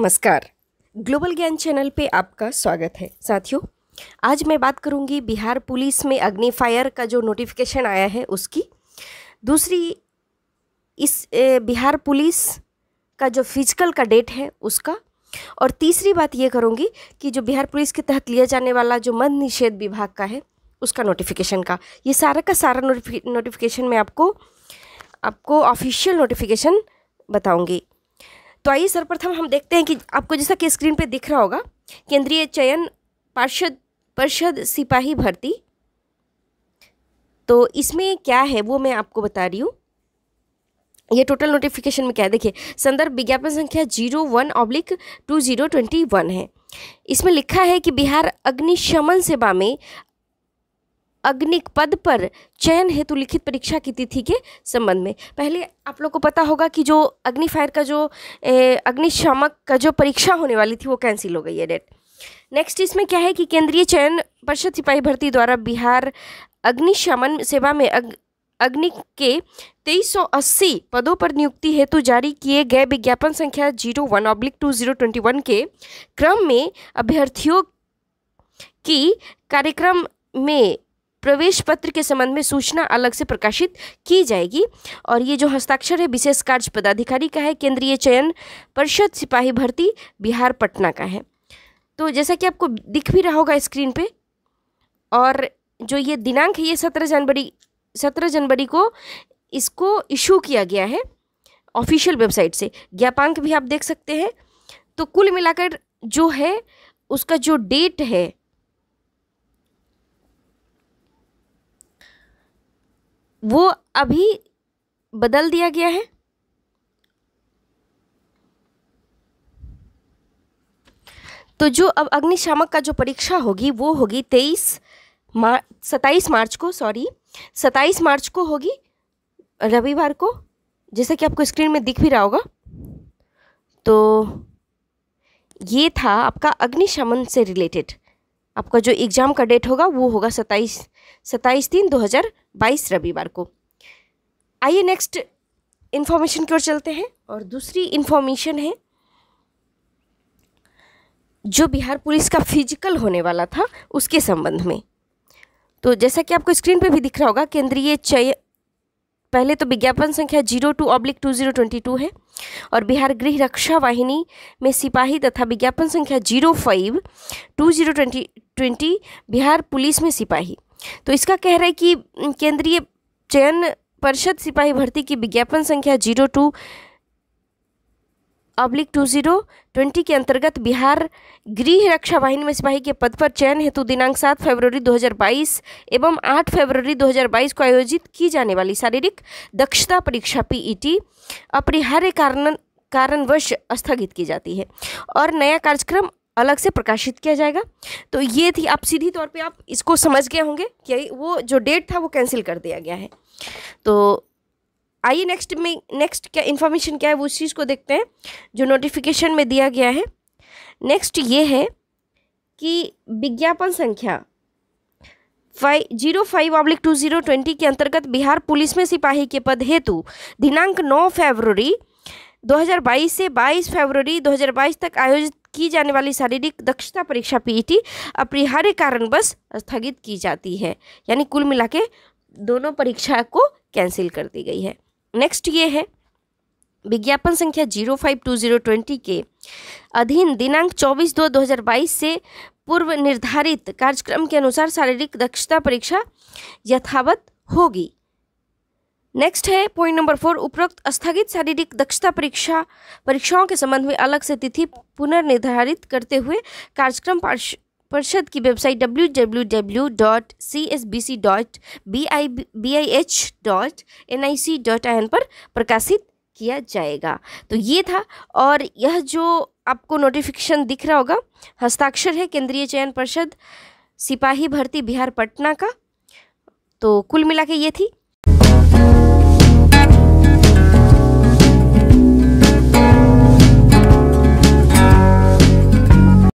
नमस्कार। ग्लोबल ज्ञान चैनल पे आपका स्वागत है। साथियों, आज मैं बात करूँगी बिहार पुलिस में अग्निफायर का जो नोटिफिकेशन आया है उसकी। दूसरी, इस बिहार पुलिस का जो फ़िज़िकल का डेट है उसका। और तीसरी बात ये करूँगी कि जो बिहार पुलिस के तहत लिया जाने वाला जो मद निषेध विभाग का है, उसका नोटिफिकेशन का। ये सारा का सारा नोटिफिकेशन मैं आपको आपको ऑफिशियल नोटिफिकेशन बताऊँगी। तो आइए सर्वप्रथम हम देखते हैं कि आपको जैसा कि स्क्रीन पे दिख रहा होगा, केंद्रीय चयन पार्षद, परिषद सिपाही भर्ती। तो इसमें क्या है वो मैं आपको बता रही हूँ। ये टोटल नोटिफिकेशन में क्या है? देखिए, संदर्भ विज्ञापन संख्या zero one oblique two zero twenty one है। इसमें लिखा है कि बिहार अग्निशमन सेवा में अग्निक पद पर चयन हेतु लिखित परीक्षा की तिथि के संबंध में। पहले आप लोग को पता होगा कि जो अग्निफायर का जो अग्निशामक का जो परीक्षा होने वाली थी वो कैंसिल हो गई है डेट। नेक्स्ट इसमें क्या है कि केंद्रीय चयन परिषद सिपाही भर्ती द्वारा बिहार अग्निशमन सेवा में अग, अग्नि के 2380 पदों पर नियुक्ति हेतु जारी किए गए विज्ञापन संख्या zero one oblique two zero twenty one के क्रम में अभ्यर्थियों की कार्यक्रम में प्रवेश पत्र के संबंध में सूचना अलग से प्रकाशित की जाएगी। और ये जो हस्ताक्षर है, विशेष कार्य पदाधिकारी का है, केंद्रीय चयन परिषद सिपाही भर्ती, बिहार पटना का है। तो जैसा कि आपको दिख भी रहा होगा स्क्रीन पे, और जो ये दिनांक है, ये सत्रह जनवरी सत्रह जनवरी को इसको इशू किया गया है ऑफिशियल वेबसाइट से। ज्ञापांक भी आप देख सकते हैं। तो कुल मिलाकर जो है, उसका जो डेट है वो अभी बदल दिया गया है? तो जो अब अग्निशामक का जो परीक्षा होगी, वो होगी तेईस मार्च सत्ताईस मार्च को सॉरी सत्ताईस मार्च को होगी, रविवार को, जैसा कि आपको स्क्रीन में दिख भी रहा होगा। तो ये था आपका अग्निशमन से रिलेटेड आपका जो एग्ज़ाम का डेट होगा वो होगा सत्ताईस सत्ताईस तीन दो हज़ार बाईस रविवार को। आइए नेक्स्ट इन्फॉर्मेशन की ओर चलते हैं और दूसरी इन्फॉर्मेशन है, जो बिहार पुलिस का फ़िज़िकल होने वाला था उसके संबंध में। तो जैसा कि आपको स्क्रीन पे भी दिख रहा होगा, केंद्रीय चय पहले तो विज्ञापन संख्या zero two oblique two zero twenty two है और बिहार गृह रक्षा वाहिनी में सिपाही तथा विज्ञापन संख्या zero five two zero twenty twenty, Bihar police में सिपाही। तो इसका कह रहा है कि केंद्रीय चयन परिषद सिपाही भर्ती की विज्ञापन संख्या zero two oblique two zero twenty के अंतर्गत बिहार गृह रक्षा वाहिनी में सिपाही के पद पर चयन हेतु दिनांक सात फरवरी 2022 एवं आठ फरवरी 2022 को आयोजित की जाने वाली शारीरिक दक्षता परीक्षा पीईटी अपरिहार्य कारण, कारणवश स्थगित की जाती है और नया कार्यक्रम अलग से प्रकाशित किया जाएगा। तो ये थी आप सीधी तौर पे आप इसको समझ गए होंगे कि वो जो डेट था वो कैंसिल कर दिया गया है। तो आइए नेक्स्ट में नेक्स्ट क्या इन्फॉर्मेशन क्या है वो उस चीज़ को देखते हैं, जो नोटिफिकेशन में दिया गया है। नेक्स्ट ये है कि विज्ञापन संख्या five zero five oblique two zero twenty के अंतर्गत बिहार पुलिस में सिपाही के पद हेतु दिनांक नौ फरवरी 2022 से 22 फरवरी 2022 तक आयोजित की जाने वाली शारीरिक दक्षता परीक्षा पीईटी अपरिहार्य कारणवश स्थगित की जाती है। यानी कुल मिला के दोनों परीक्षा को कैंसिल कर दी गई है। नेक्स्ट ये है, विज्ञापन संख्या zero five two zero twenty के अधीन दिनांक चौबीस दो दो हज़ार बाईस से पूर्व निर्धारित कार्यक्रम के अनुसार शारीरिक दक्षता परीक्षा यथावत होगी। नेक्स्ट है पॉइंट नंबर फोर उपरोक्त स्थगित शारीरिक दक्षता परीक्षा, परीक्षाओं के संबंध में अलग से तिथि पुनर्निर्धारित करते हुए कार्यक्रम परिषद की वेबसाइट एन पर प्रकाशित किया जाएगा। तो ये था, और यह जो आपको नोटिफिकेशन दिख रहा होगा, हस्ताक्षर है केंद्रीय चयन परिषद, सिपाही भर्ती बिहार पटना का। तो कुल मिला के ये थी।